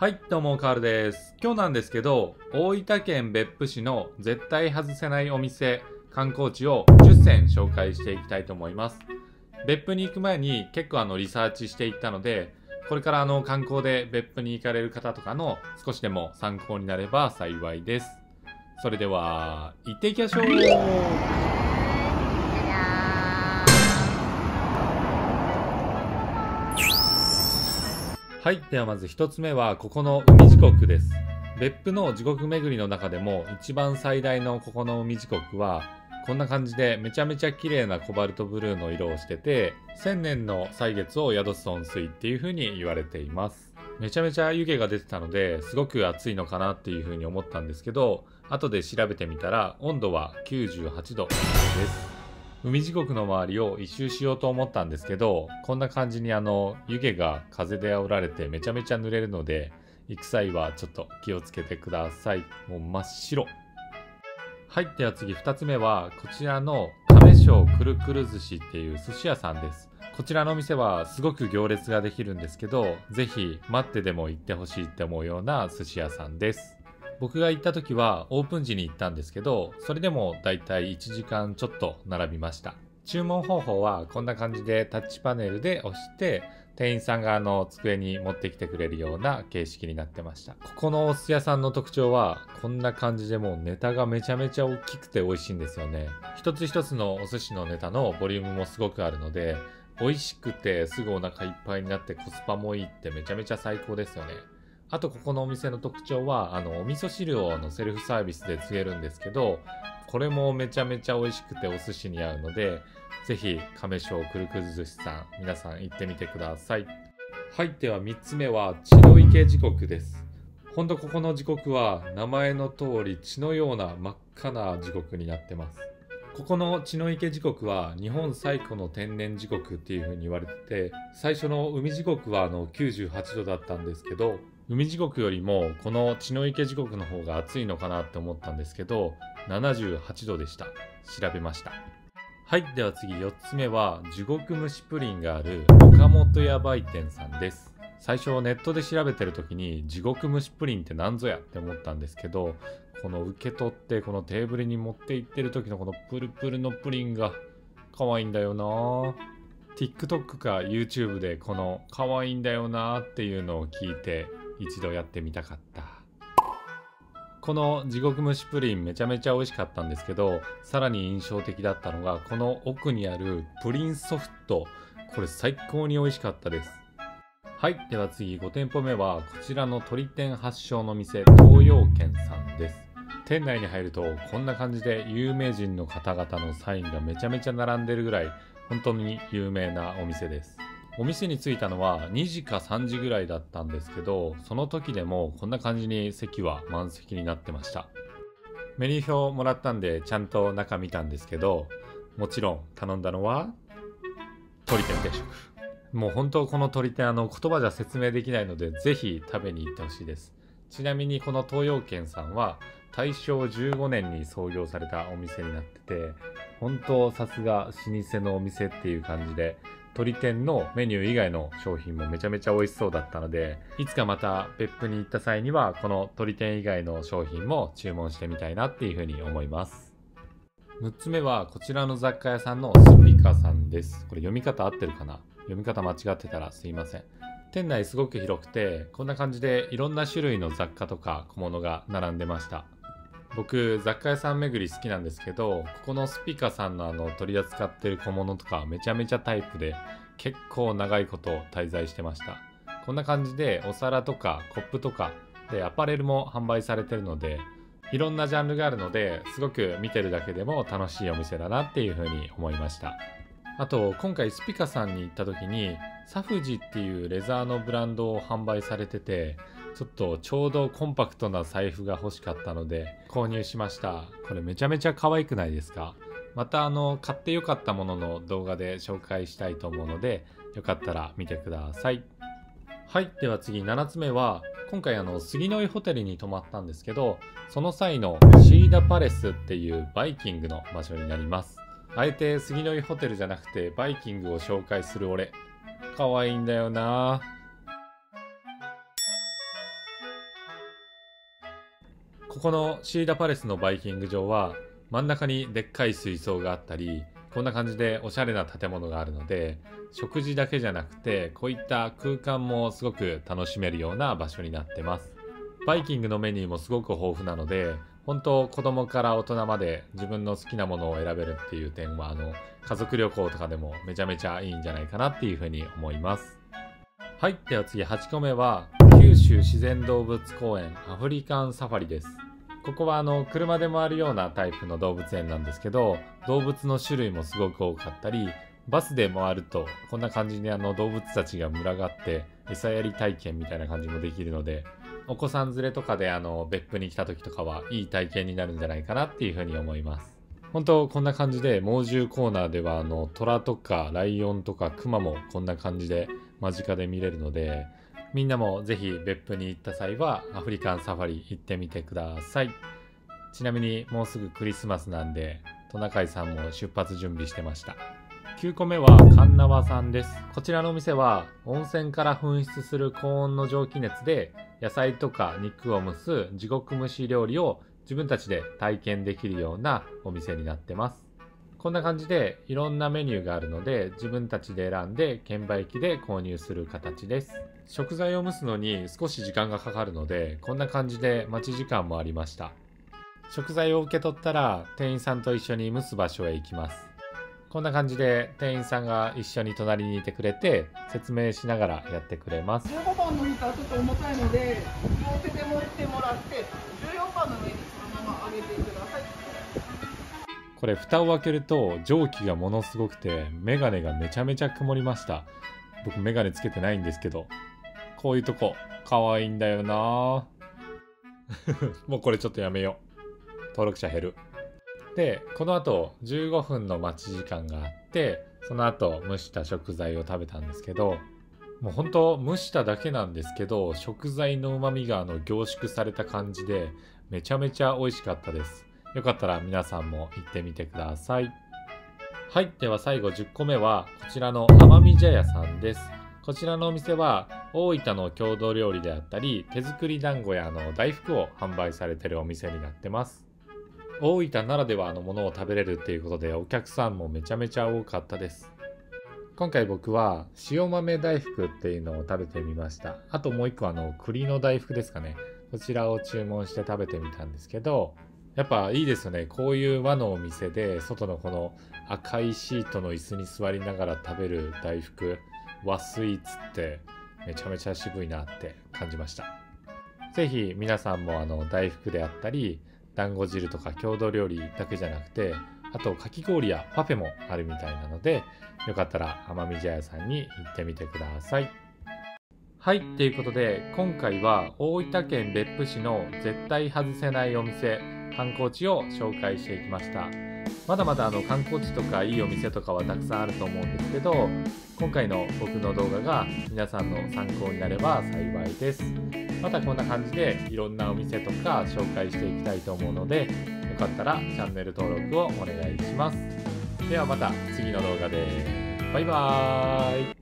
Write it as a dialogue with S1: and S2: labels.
S1: はい、どうも、カールです。今日なんですけど、大分県別府市の絶対外せないお店、観光地を10選紹介していきたいと思います。別府に行く前に結構あのリサーチしていったので、これからあの観光で別府に行かれる方とかの少しでも参考になれば幸いです。それでは、行っていきましょうはい。ではまず一つ目は、ここの海時刻です。別府の地獄巡りの中でも一番最大のここの海時刻は、こんな感じでめちゃめちゃ綺麗なコバルトブルーの色をしてて、千年の歳月を宿す温水っていう風に言われています。めちゃめちゃ湯気が出てたので、すごく暑いのかなっていう風に思ったんですけど、後で調べてみたら温度は98度です。海地獄の周りを一周しようと思ったんですけど、こんな感じにあの、湯気が風で煽られてめちゃめちゃ濡れるので、行く際はちょっと気をつけてください。もう真っ白。はい。では次二つ目は、こちらの亀章くるくる寿司っていう寿司屋さんです。こちらのお店はすごく行列ができるんですけど、ぜひ待ってでも行ってほしいって思うような寿司屋さんです。僕が行った時はオープン時に行ったんですけど、それでもだいたい1時間ちょっと並びました。注文方法はこんな感じでタッチパネルで押して、店員さんがあの机に持ってきてくれるような形式になってました。ここのお寿司屋さんの特徴は、こんな感じでもうネタがめちゃめちゃ大きくて美味しいんですよね。一つ一つのお寿司のネタのボリュームもすごくあるので、美味しくてすぐお腹いっぱいになってコスパもいいってめちゃめちゃ最高ですよね。あとここのお店の特徴は、あの、お味噌汁をのセルフサービスで告げるんですけど、これもめちゃめちゃ美味しくてお寿司に合うので、ぜひ、亀章くるくる寿司さん、皆さん行ってみてください。はい、では3つ目は、血の池時刻です。ほんとここの時刻は、名前の通り血のような真っ赤な時刻になってます。ここの血の池時刻は日本最古の天然時刻っていう風に言われてて、最初の海時刻はあの98度だったんですけど、海地獄よりもこの血の池地獄の方が暑いのかなって思ったんですけど78度でした。調べました。はいでは次。4つ目は地獄蒸しプリンがある岡本屋売店さんです。最初ネットで調べてる時に地獄蒸しプリンって何ぞやって思ったんですけどこの受け取ってこのテーブルに持って行ってる時のこのプルプルのプリンが可愛いんだよな。TikTok か YouTube でこの可愛いんだよなっていうのを聞いて一度やってみたかった。この地獄蒸しプリンめちゃめちゃ美味しかったんですけどさらに印象的だったのがこの奥にあるプリンソフト。これ最高に美味しかったです。はいでは次5店舗目はこちらの鳥天発祥の店東洋軒さんです。店内に入るとこんな感じで有名人の方々のサインがめちゃめちゃ並んでるぐらい本当に有名なお店です。お店に着いたのは2時か3時ぐらいだったんですけどその時でもこんな感じに席は満席になってました。メニュー表もらったんでちゃんと中見たんですけどもちろん頼んだのは鶏天定食。もう本当この鶏天あの言葉じゃ説明できないのでぜひ食べに行ってほしいです。ちなみにこの東洋軒さんは大正15年に創業されたお店になってて本当さすが老舗のお店っていう感じで鳥天のメニュー以外の商品もめちゃめちゃ美味しそうだったのでいつかまた別府に行った際にはこの鳥天以外の商品も注文してみたいなっていうふうに思います。6つ目はこちらの雑貨屋さんのスピカさんです。これ読み方合ってるかな？読み方間違ってたらすいません。店内すごく広くてこんな感じでいろんな種類の雑貨とか小物が並んでました。僕雑貨屋さん巡り好きなんですけどここのスピカさんのあの取り扱ってる小物とかめちゃめちゃタイプで結構長いこと滞在してました。こんな感じでお皿とかコップとかでアパレルも販売されてるのでいろんなジャンルがあるのですごく見てるだけでも楽しいお店だなっていうふうに思いました。あと今回スピカさんに行った時にサフジっていうレザーのブランドを販売されててちょっとちょうどコンパクトな財布が欲しかったので購入しました。これめちゃめちゃ可愛くないですか？またあの買ってよかったものの動画で紹介したいと思うのでよかったら見てください。はい。では次7つ目は今回あの杉の井ホテルに泊まったんですけどその際のシーダパレスっていうバイキングの場所になります。あえて杉の井ホテルじゃなくてバイキングを紹介する俺。可愛いんだよな。ここのシーダパレスのバイキング場は真ん中にでっかい水槽があったりこんな感じでおしゃれな建物があるので食事だけじゃなくてこういった空間もすごく楽しめるような場所になってます。バイキングのメニューもすごく豊富なので本当子供から大人まで自分の好きなものを選べるっていう点はあの家族旅行とかでもめちゃめちゃいいんじゃないかなっていうふうに思います。はいでは次8個目は九州自然動物公園アフリカンサファリです。ここはあの車で回るようなタイプの動物園なんですけど動物の種類もすごく多かったりバスで回るとこんな感じにあの動物たちが群がって餌やり体験みたいな感じもできるのでお子さん連れとかであの別府に来た時とかはいい体験になるんじゃないかなっていうふうに思います。本当こんな感じで猛獣コーナーではあの虎とかライオンとかクマもこんな感じで間近で見れるのでみんなもぜひ別府に行った際はアフリカンサファリ行ってみてください。ちなみにもうすぐクリスマスなんでトナカイさんも出発準備してました。9個目は神縄さんです。こちらのお店は温泉から噴出する高温の蒸気熱で野菜とか肉を蒸す地獄蒸し料理を自分たちで体験できるようなお店になってます。こんな感じでいろんなメニューがあるので自分たちで選んで券売機で購入する形です。食材を蒸すのに少し時間がかかるのでこんな感じで待ち時間もありました。食材を受け取ったら店員さんと一緒に蒸す場所へ行きます。こんな感じで店員さんが一緒に隣にいてくれて説明しながらやってくれます
S2: 15番の板ちょっと重たいので両手で持ってもらって
S1: これ蓋を開けると蒸気がものすごくてメガネがめちゃめちゃ曇りました。僕メガネつけてないんですけど。こういうとこ可愛いいんだよな。もうこれちょっとやめよう。登録者減る。でこの後15分の待ち時間があってその後蒸した食材を食べたんですけどもう本当蒸しただけなんですけど食材の旨味があの凝縮された感じでめちゃめちゃ美味しかったです。よかったら皆さんも行ってみてください。はい。では最後10個目はこちらの奄美茶屋さんです。こちらのお店は大分の郷土料理であったり手作り団子やの大福を販売されてるお店になってます。大分ならではのものを食べれるっていうことでお客さんもめちゃめちゃ多かったです。今回僕は塩豆大福っていうのを食べてみました。あともう一個あの栗の大福ですかね。こちらを注文して食べてみたんですけどやっぱいいですよね。こういう和のお店で外のこの赤いシートの椅子に座りながら食べる大福和スイーツってめちゃめちゃ渋いなって感じました。是非皆さんもあの大福であったり団子汁とか郷土料理だけじゃなくてあとかき氷やパフェもあるみたいなのでよかったら奄美茶屋さんに行ってみてください。はいということで今回は大分県別府市の絶対外せないお店観光地を紹介していきました。まだまだあの観光地とかいいお店とかはたくさんあると思うんですけど今回の僕の動画が皆さんの参考になれば幸いです。またこんな感じでいろんなお店とか紹介していきたいと思うのでよかったらチャンネル登録をお願いします。ではまた次の動画で。バイバーイ。